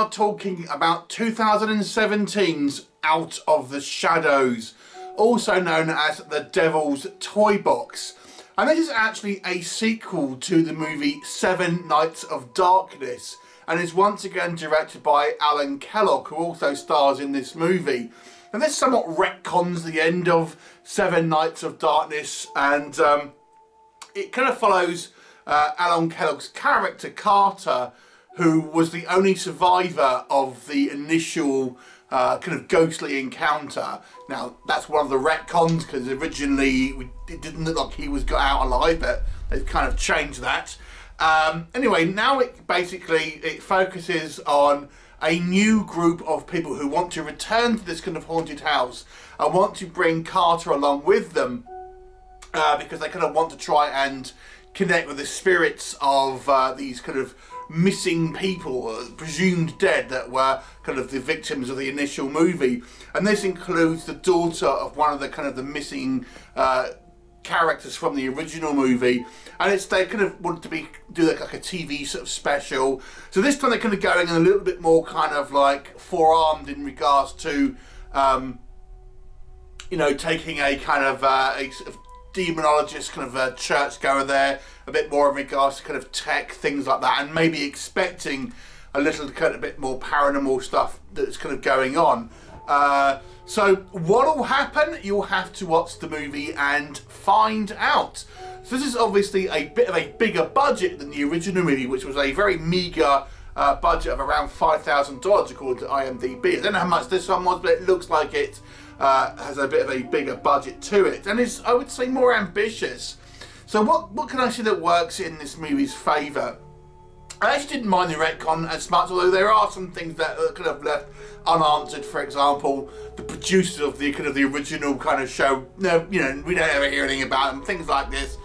are talking about 2017's Out of the Shadows, also known as The Devil's Toy Box. And this is actually a sequel to the movie Seven Nights of Darkness and is once again directed by Allen Kellogg, who also stars in this movie. And this somewhat retcons the end of Seven Nights of Darkness and um, it kind of follows uh, Allen Kellogg's character Carter who was the only survivor of the initial uh, kind of ghostly encounter. Now, that's one of the retcons because originally it didn't look like he was got out alive, but they've kind of changed that. Um, anyway, now it basically it focuses on a new group of people who want to return to this kind of haunted house and want to bring Carter along with them uh, because they kind of want to try and connect with the spirits of uh, these kind of missing people, uh, presumed dead, that were kind of the victims of the initial movie. And this includes the daughter of one of the kind of the missing uh, characters from the original movie. And it's they kind of want to be do like, like a TV sort of special. So this time they're kind of going a little bit more kind of like forearmed in regards to. Um, you know, taking a kind of uh, a sort of demonologist, kind of a church goer there, a bit more in regards to kind of tech, things like that, and maybe expecting a little kind of bit more paranormal stuff that's kind of going on. Uh, so what will happen? You'll have to watch the movie and find out. So this is obviously a bit of a bigger budget than the original movie, which was a very meager uh, budget of around $5,000 according to IMDb. I don't know how much this one was, but it looks like it uh, has a bit of a bigger budget to it and is, I would say, more ambitious. So what, what can I say that works in this movie's favour? I actually didn't mind the retcon as much, although there are some things that could have left unanswered. For example, the producers of the kind of the original kind of show, no, you know, we don't ever hear anything about them, things like this.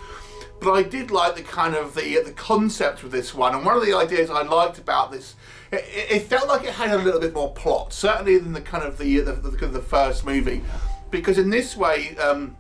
But I did like the kind of the the concept with this one, and one of the ideas I liked about this it, it, felt like it had a little bit more plot, certainly than the kind of the the, the, the first movie, because in this way. Um,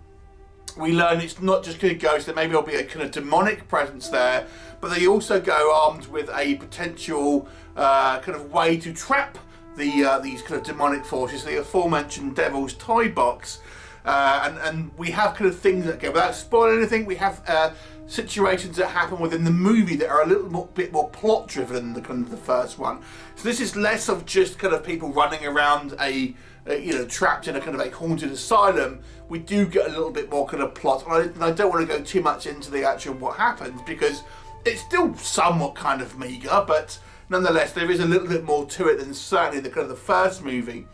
we learn it's not just going to ghosts, there maybe there'll be a kind of demonic presence there, but they also go armed with a potential uh, kind of way to trap the uh, these kind of demonic forces, the aforementioned devil's toy box. Uh, and, and we have kind of things that go without spoiling anything. We have uh, situations that happen within the movie that are a little more, bit more plot driven than the kind of the first one. So this is less of just kind of people running around a, a you know trapped in a kind of a haunted asylum. We do get a little bit more kind of plot, and I, and I don't want to go too much into the actual what happens because it's still somewhat kind of meager, but nonetheless there is a little bit more to it than certainly the kind of the first movie.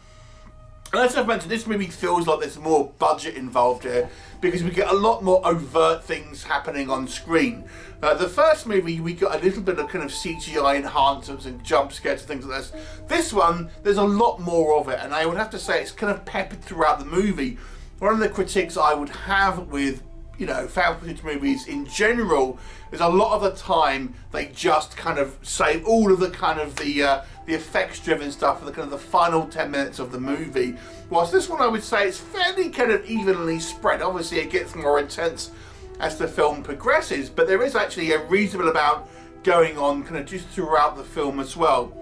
And as I've mentioned, this movie feels like there's more budget involved here because we get a lot more overt things happening on screen. Uh, the first movie, we got a little bit of kind of CGI enhancements and jump scares and things like this. This one, there's a lot more of it, and I would have to say it's kind of peppered throughout the movie. One of the critiques I would have with you know, found footage movies in general is a lot of the time they just kind of save all of the kind of the uh, the effects driven stuff for the kind of the final 10 minutes of the movie. Whilst this one I would say it's fairly kind of evenly spread. Obviously it gets more intense as the film progresses, but there is actually a reasonable amount going on kind of just throughout the film as well.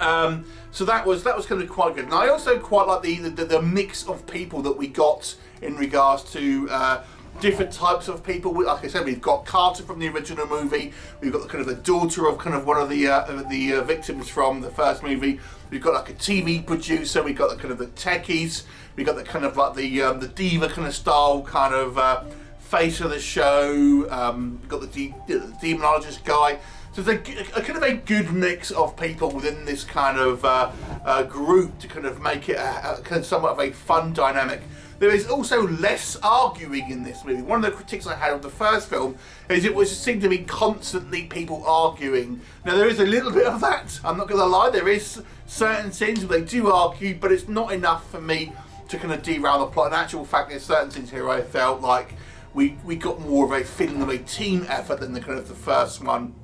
Um, so that was that was kind of quite good. And I also quite like the the, the mix of people that we got in regards to uh, different types of people. Like I said, we've got Carter from the original movie. We've got the kind of the daughter of kind of one of the uh, the uh, victims from the first movie. We've got like a TV producer. We've got the kind of the techies. We've got the kind of like the um, the diva kind of style kind of uh, face of the show. Um, we've got the, de the demonologist guy. So it's a, a, kind of a good mix of people within this kind of uh, uh, group to kind of make it a, a, kind of somewhat of a fun dynamic. There is also less arguing in this movie. One of the critiques I had of the first film is it was seemed to be constantly people arguing. Now there is a little bit of that. I'm not going to lie. There is certain scenes where they do argue, but it's not enough for me to kind of derail the plot. In actual fact, there's certain scenes here I felt like we we got more of a feeling of a team effort than the kind of the first one.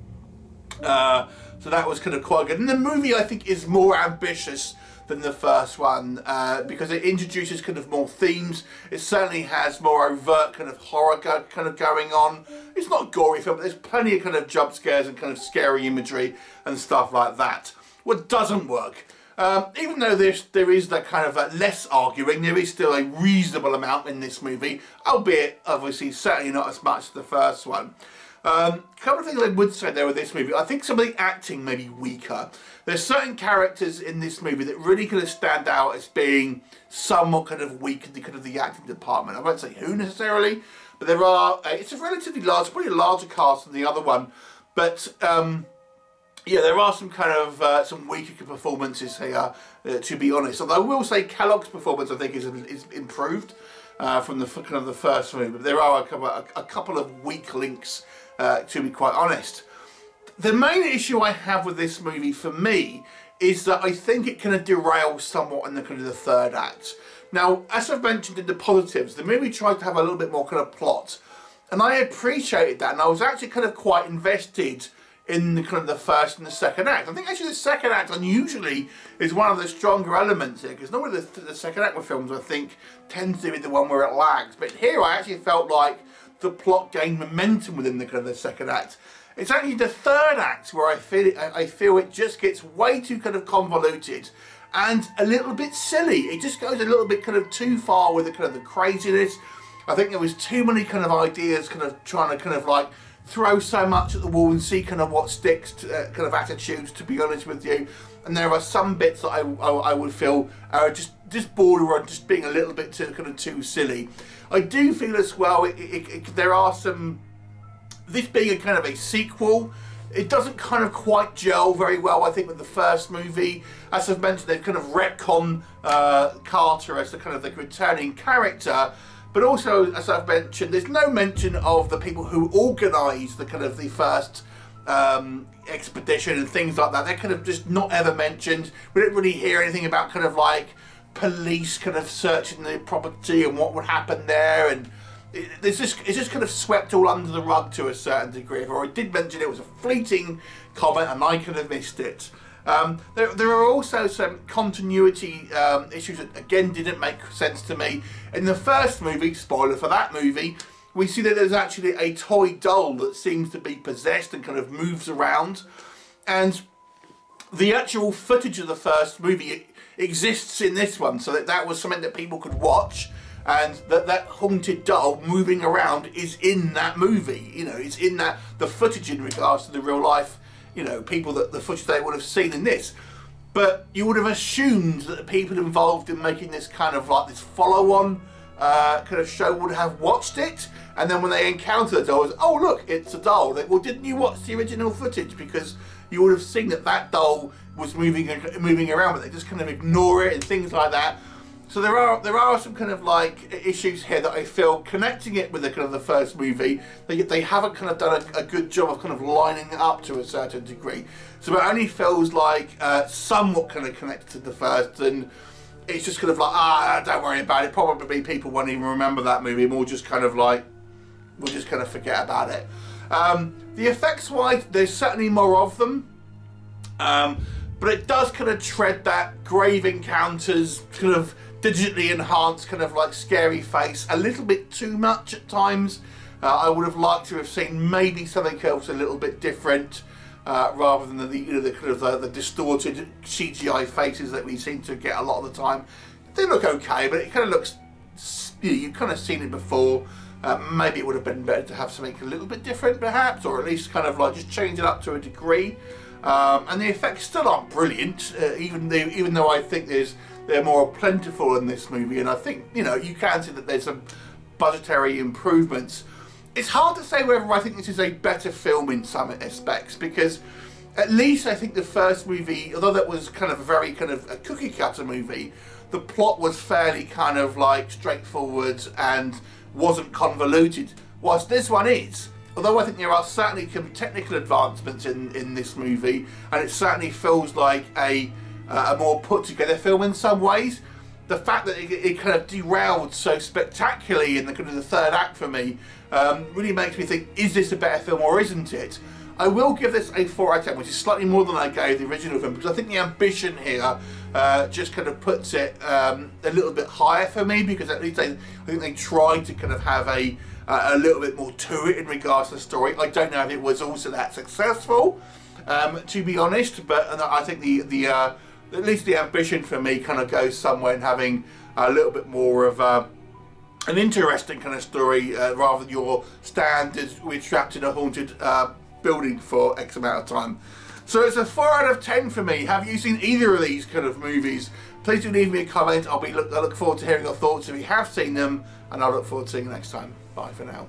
Uh, so that was kind of quite good. And the movie, I think, is more ambitious than the first one uh, because it introduces kind of more themes. It certainly has more overt kind of horror go kind of going on. It's not a gory film, but there's plenty of kind of jump scares and kind of scary imagery and stuff like that. what doesn't work. Um, even though there's, there is that kind of uh, less arguing, there is still a reasonable amount in this movie, albeit obviously certainly not as much as the first one. Um, a couple of things I would say there with this movie. I think some of the acting may be weaker. There's certain characters in this movie that really kind of stand out as being somewhat kind of weak in the kind of the acting department. I won't say who necessarily, but there are. Uh, it's a relatively large, probably a larger cast than the other one, but. Um, yeah, there are some kind of uh, some weaker performances here, uh, to be honest. Although I will say Kellogg's performance, I think, is, is improved uh, from the kind of the first movie. But there are a couple, a, a couple of weak links, uh, to be quite honest. The main issue I have with this movie, for me, is that I think it kind of derails somewhat in the kind of the third act. Now, as I've mentioned in the positives, the movie tried to have a little bit more kind of plot, and I appreciated that, and I was actually kind of quite invested in the kind of the first and the second act. I think actually the second act unusually is one of the stronger elements here because normally the, the second act of films I think tends to be the one where it lags but here I actually felt like the plot gained momentum within the kind of the second act. It's actually the third act where I feel it, I feel it just gets way too kind of convoluted and a little bit silly. It just goes a little bit kind of too far with the kind of the craziness. I think there was too many kind of ideas kind of trying to kind of like throw so much at the wall and see kind of what sticks, to, uh, kind of attitudes, to be honest with you. And there are some bits that I, I, I would feel are just just border on just being a little bit too kind of too silly. I do feel as well it, it, it, there are some this being a kind of a sequel. It doesn't kind of quite gel very well, I think, with the first movie. As I've mentioned, they've kind of retcon uh, Carter as the kind of the returning character, but also, as I've mentioned, there's no mention of the people who organised the kind of the first um, expedition and things like that. They're kind of just not ever mentioned. We don't really hear anything about kind of like police kind of searching the property and what would happen there and it's just it's just kind of swept all under the rug to a certain degree. Or I did mention it was a fleeting comment and I could have missed it. Um, there, there are also some continuity um, issues that again didn't make sense to me. In the first movie, spoiler for that movie, we see that there's actually a toy doll that seems to be possessed and kind of moves around. And the actual footage of the first movie exists in this one, so that that was something that people could watch. And that that haunted doll moving around is in that movie. You know, it's in that the footage in regards to the real life you know, people that the footage they would have seen in this. But you would have assumed that the people involved in making this kind of like this follow-on uh, kind of show would have watched it, and then when they encounter the doll, oh look, it's a doll. They, well, didn't you watch the original footage? Because you would have seen that that doll was moving moving around, but they just kind of ignore it and things like that. So there are there are some kind of like issues here that I feel connecting it with the kind of the first movie. They they haven't kind of done a, a good job of kind of lining it up to a certain degree. So it only feels like uh, somewhat kind of connected to the first, and it's just kind of like ah, don't worry about it. Probably people won't even remember that movie, we'll just kind of like we'll just kind of forget about it. Um, the effects wise, there's certainly more of them. Um, but it does kind of tread that grave encounters kind of digitally enhanced kind of like scary face a little bit too much at times. Uh, I would have liked to have seen maybe something else a little bit different uh, rather than the, you know, the kind of the, the, distorted CGI faces that we seem to get a lot of the time. They look okay, but it kind of looks, you know, you've kind of seen it before. Uh, maybe it would have been better to have something a little bit different perhaps, or at least kind of like just change it up to a degree. Um, and the effects still aren't brilliant, uh, even, though, even though I think there's they're more plentiful in this movie, and I think you know you can see that there's some budgetary improvements. It's hard to say whether I think this is a better film in some aspects because at least I think the first movie, although that was kind of a very kind of a cookie cutter movie, the plot was fairly kind of like straightforward and wasn't convoluted. Whilst this one is, although I think there are certainly some technical advancements in, in this movie, and it certainly feels like a uh, a more put together film in some ways. The fact that it, it, kind of derailed so spectacularly in the kind of the third act for me um, really makes me think: is this a better film or isn't it? I will give this a 4 out of 10, which is slightly more than I gave the original film, because I think the ambition here uh, just kind of puts it um, a little bit higher for me, because at least they, I think they tried to kind of have a, uh, a little bit more to it in regards to the story. I don't know if it was also that successful, um, to be honest. But I think the the uh, at least the ambition for me kind of goes somewhere in having a little bit more of a, an interesting kind of story uh, rather than your standard we're trapped in a haunted uh, building for X amount of time. So it's a 4 out of 10 for me. Have you seen either of these kind of movies? Please do leave me a comment. I'll be look, I look forward to hearing your thoughts if you have seen them, and I look forward to seeing you next time. Bye for now.